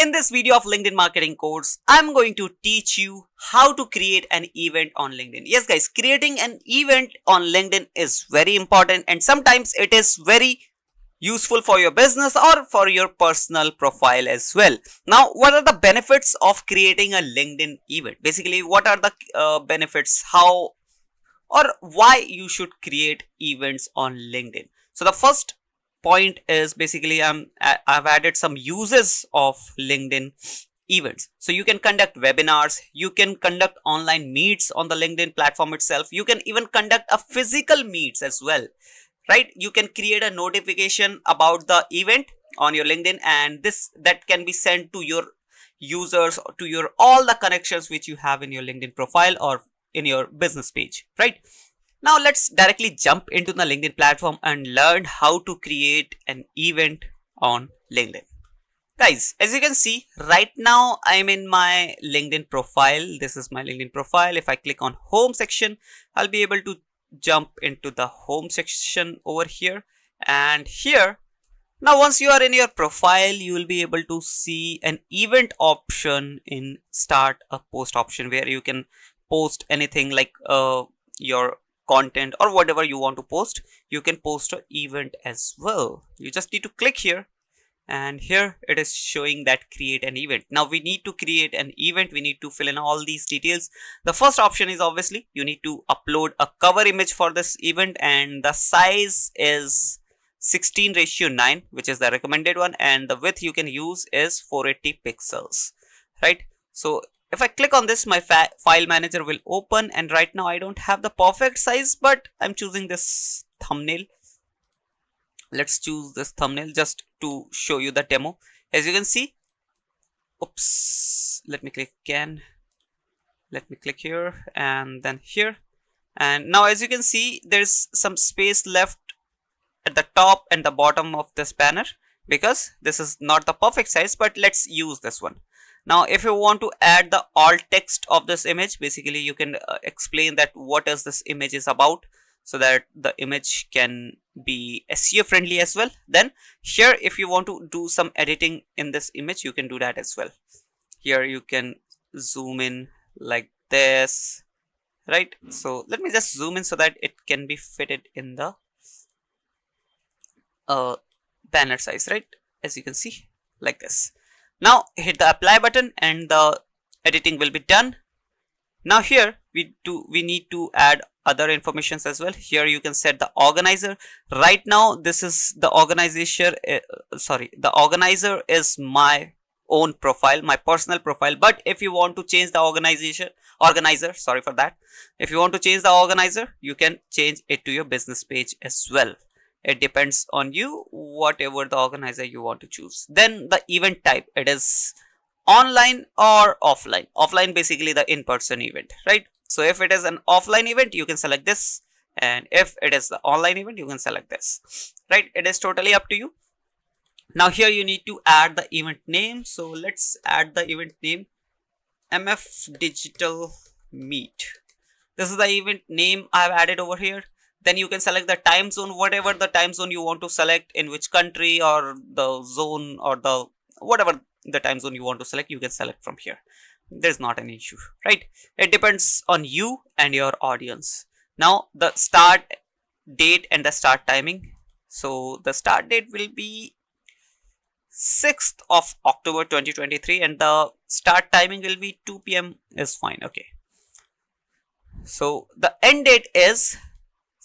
In this video of LinkedIn marketing course, I'm going to teach you how to create an event on LinkedIn. Yes guys, creating an event on LinkedIn is very important and sometimes it is very useful for your business or for your personal profile as well. Now, what are the benefits of creating a LinkedIn event? Basically, what are the uh, benefits, how or why you should create events on LinkedIn? So the first point is basically um, I'm, I've added some uses of LinkedIn events. So you can conduct webinars, you can conduct online meets on the LinkedIn platform itself. You can even conduct a physical meets as well, right? You can create a notification about the event on your LinkedIn and this that can be sent to your users to your all the connections which you have in your LinkedIn profile or in your business page, right? Now let's directly jump into the LinkedIn platform and learn how to create an event on LinkedIn. Guys, as you can see, right now I'm in my LinkedIn profile. This is my LinkedIn profile. If I click on home section, I'll be able to jump into the home section over here. And here, now once you are in your profile, you will be able to see an event option in start a post option where you can post anything like uh, your content or whatever you want to post you can post an event as well. You just need to click here and here it is showing that create an event. Now we need to create an event. We need to fill in all these details. The first option is obviously you need to upload a cover image for this event and the size is 16 ratio 9 which is the recommended one and the width you can use is 480 pixels right? So if I click on this, my file manager will open and right now I don't have the perfect size, but I'm choosing this thumbnail. Let's choose this thumbnail just to show you the demo. As you can see, oops, let me click again. Let me click here and then here. And now as you can see, there's some space left at the top and the bottom of this banner because this is not the perfect size, but let's use this one now if you want to add the alt text of this image basically you can uh, explain that what is this image is about so that the image can be SEO friendly as well. Then here if you want to do some editing in this image you can do that as well. Here you can zoom in like this right? So let me just zoom in so that it can be fitted in the uh, banner size right? As you can see like this now hit the apply button and the editing will be done. Now here we do we need to add other informations as well. Here you can set the organizer. Right now this is the organization uh, sorry the organizer is my own profile my personal profile but if you want to change the organization organizer sorry for that if you want to change the organizer you can change it to your business page as well it depends on you whatever the organizer you want to choose. Then the event type it is online or offline. Offline basically the in-person event right? So if it is an offline event you can select this. And if it is the online event you can select this right? It is totally up to you. Now here you need to add the event name. So let's add the event name mf digital meet. This is the event name i've added over here then you can select the time zone whatever the time zone you want to select in which country or the zone or the whatever the time zone you want to select you can select from here. There's not an issue right? It depends on you and your audience. Now the start date and the start timing. So the start date will be 6th of October 2023 and the start timing will be 2 p.m. is fine okay? So the end date is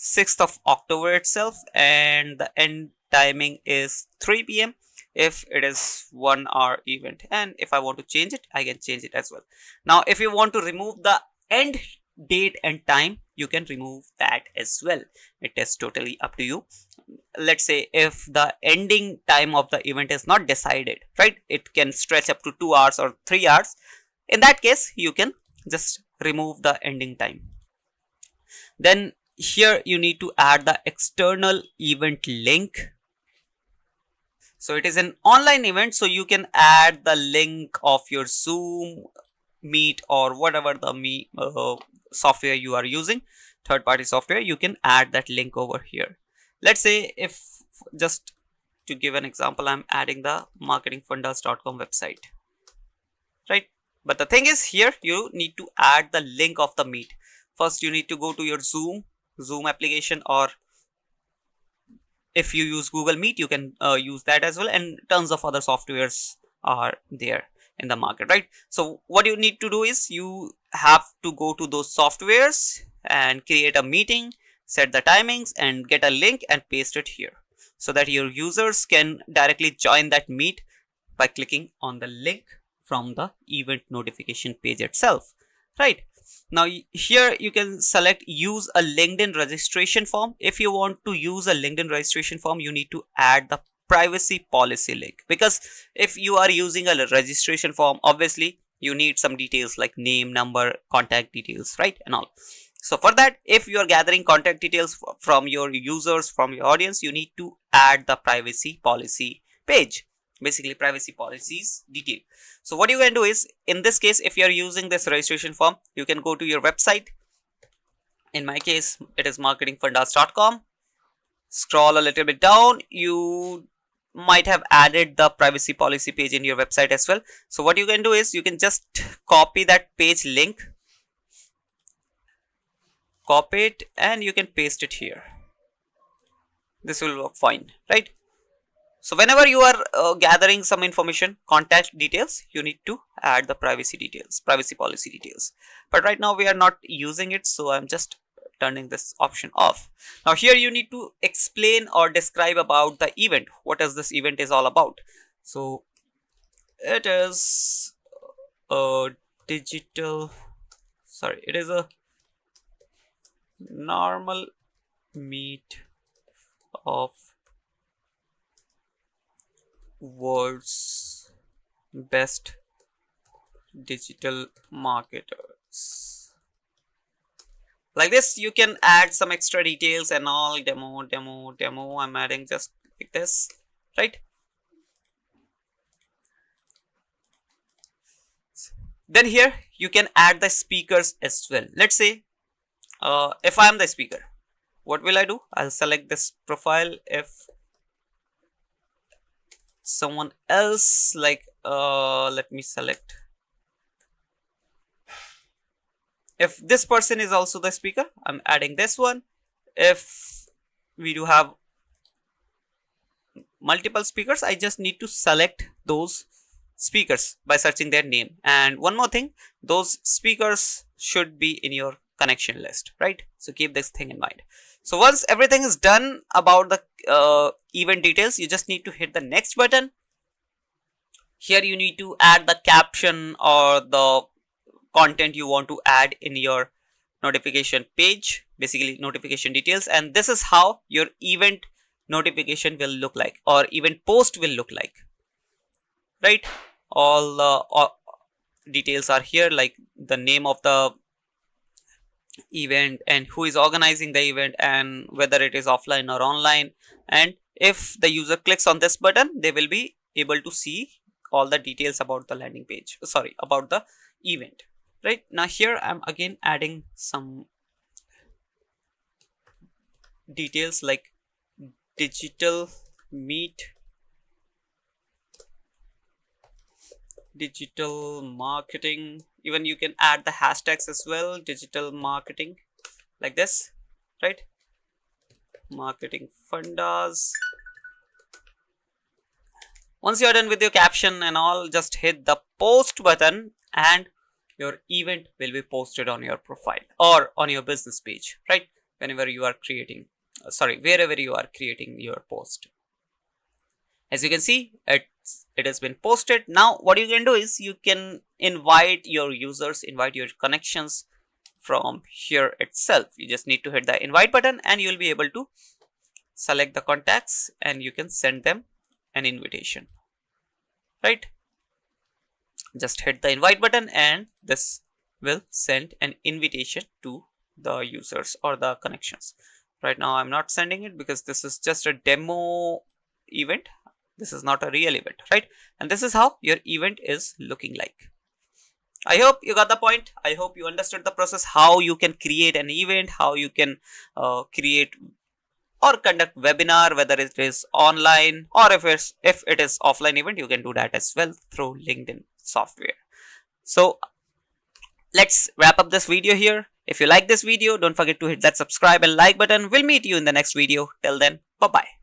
6th of October itself and the end timing is 3 p.m. if it is one hour event and if I want to change it I can change it as well. Now if you want to remove the end date and time you can remove that as well it is totally up to you let's say if the ending time of the event is not decided right it can stretch up to two hours or three hours in that case you can just remove the ending time then here you need to add the external event link. So it is an online event so you can add the link of your zoom meet or whatever the me uh, software you are using third party software you can add that link over here. Let's say if just to give an example i'm adding the marketingfundas.com website right? But the thing is here you need to add the link of the meet. First you need to go to your zoom zoom application or if you use google meet you can uh, use that as well. And tons of other softwares are there in the market right? So what you need to do is you have to go to those softwares and create a meeting set the timings and get a link and paste it here so that your users can directly join that meet by clicking on the link from the event notification page itself right now here you can select use a linkedin registration form. If you want to use a linkedin registration form you need to add the privacy policy link. Because if you are using a registration form obviously you need some details like name number contact details right and all. So for that if you are gathering contact details from your users from your audience you need to add the privacy policy page basically privacy policies detail. So what you can do is in this case if you are using this registration form you can go to your website. In my case it is marketingfundas.com scroll a little bit down. You might have added the privacy policy page in your website as well. So what you can do is you can just copy that page link. Copy it and you can paste it here. This will work fine right so whenever you are uh, gathering some information contact details you need to add the privacy details privacy policy details but right now we are not using it so i'm just turning this option off. Now here you need to explain or describe about the event. What is this event is all about? So it is a digital, sorry, it is a normal meet of world's best digital marketers. Like this you can add some extra details and all demo demo demo. I'm adding just like this right? Then here you can add the speakers as well. Let's say uh, if i am the speaker what will i do? I'll select this profile if someone else like uh, let me select. If this person is also the speaker i'm adding this one. If we do have multiple speakers i just need to select those speakers by searching their name. And one more thing those speakers should be in your connection list right? So keep this thing in mind so once everything is done about the uh, event details you just need to hit the next button. Here you need to add the caption or the content you want to add in your notification page basically notification details. And this is how your event notification will look like or event post will look like. Right? All uh, details are here like the name of the event and who is organizing the event and whether it is offline or online. And if the user clicks on this button they will be able to see all the details about the landing page. Sorry about the event. Right? Now here i'm again adding some details like digital meet digital marketing. Even you can add the hashtags as well digital marketing like this right? Marketing fundas. Once you're done with your caption and all just hit the post button and your event will be posted on your profile or on your business page right? Whenever you are creating uh, sorry wherever you are creating your post as you can see it it has been posted. Now what you can do is you can invite your users invite your connections from here itself. You just need to hit the invite button and you will be able to select the contacts and you can send them an invitation. Right? Just hit the invite button and this will send an invitation to the users or the connections. Right now i'm not sending it because this is just a demo event this is not a real event right? And this is how your event is looking like. I hope you got the point. I hope you understood the process how you can create an event how you can uh, create or conduct webinar whether it is online or if it's if it is offline event you can do that as well through linkedin software. So let's wrap up this video here. If you like this video don't forget to hit that subscribe and like button. We'll meet you in the next video. Till then bye bye